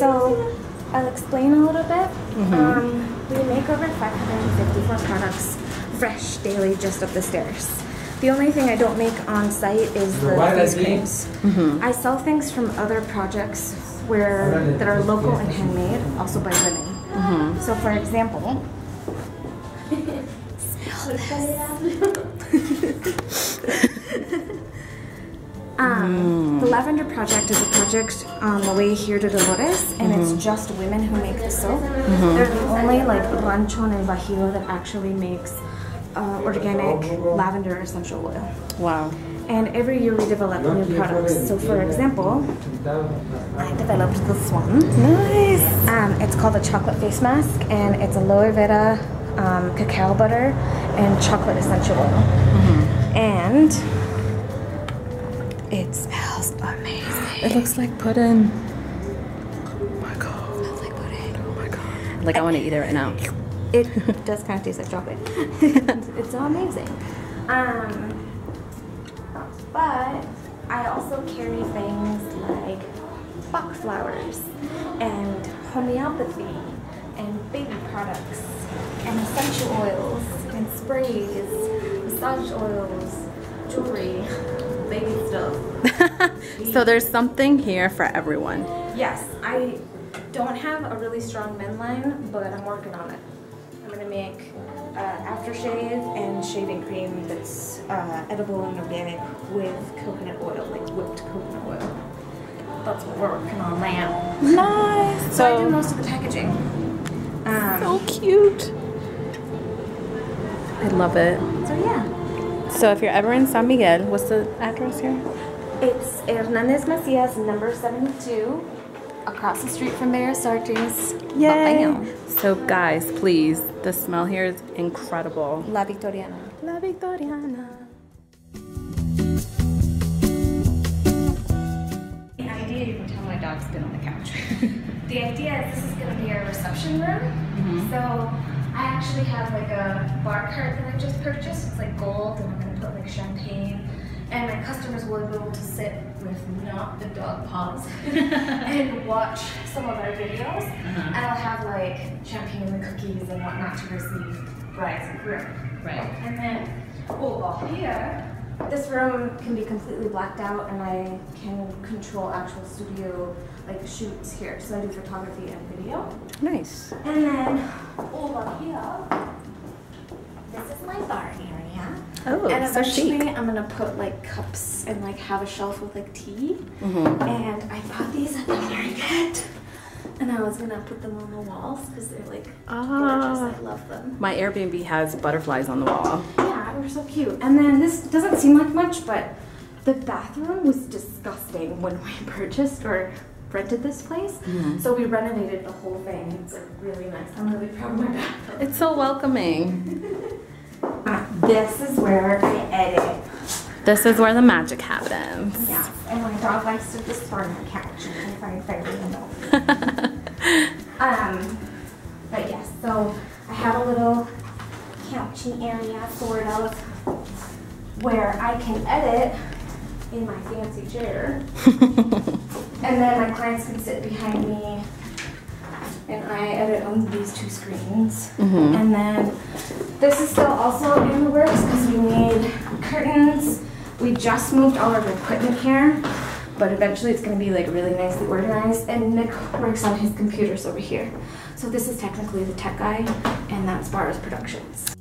So I'll explain a little bit. Um, we make over 554 products fresh daily just up the stairs. The only thing I don't make on site is the face creams. I sell things from other projects where that are local and handmade, also by women. So for example, Um, The Lavender Project is a project on the way here to Dolores, and it's just women who make the soap. They're the only like rancho in Bajío that actually makes uh, organic lavender essential oil. Wow. And every year we develop new products. So, for example, I developed this one. Nice. Um, it's called a chocolate face mask, and it's aloe vera, um, cacao butter, and chocolate essential oil. And it smells amazing. It looks like pudding. Oh my god. Smells like pudding. Oh my god. Like I want to eat it right now. It does kind of taste like chocolate. it's so amazing. Um, but I also carry things like Bach flowers and homeopathy and baby products and essential oils and sprays, massage oils, jewelry, baby stuff. So there's something here for everyone. Yes, I don't have a really strong men line, but I'm working on it. I'm gonna make uh, aftershave and shaving cream that's uh, edible and organic with coconut oil, like whipped coconut oil. That's what we're working on now. Nice. So I do most of the packaging. Um, so cute. I love it. so yeah, So if you're ever in San Miguel, what's the address here? it's Hernandez Macias, number 72, across the street from Mayor Sartres. Papayón. So guys, please, the smell here is incredible. La Victoriana. La Victoriana. The idea, you can tell my dog's been on the couch. the idea is this is going to be our reception room. Mm-hmm. So I actually have like a bar cart that I just purchased. It's like gold, and I'm going to put like champagne. And my customers will be able to sit with not the dog paws and watch some of our videos. Uh-huh. And I'll have like champagne and cookies and whatnot to receive brides and groom. Right. And then over here, this room can be completely blacked out and I can control actual studio like shoots here. So I do photography and video. Nice. And then over here, this is my bar area. Oh, and so chic. I'm gonna put like cups and like have a shelf with like tea. Mhm. And I bought these at the market. And I was gonna put them on the walls because they're like Ah. gorgeous. I love them. My Airbnb has butterflies on the wall. Yeah, so cute. And then this doesn't seem like much, but the bathroom was disgusting when we purchased or rented this place. So we renovated the whole thing. It's like really nice. I'm really proud of my bathroom. It's so welcoming. Uh, this is where I edit. This is where the magic happens. Yeah, and my dog likes to just on the couch and find very. Um, but yes. So I have a little couching area sort of where I can edit in my fancy chair. and then my clients can sit behind me and I edit on these two screens. Mm-hmm. And then this is still also in the works because we need curtains. We just moved all of our equipment here, but eventually it's going to be like really nicely organized. And Nick works on his computers over here. So this is technically the tech guy, and that's Barros Productions.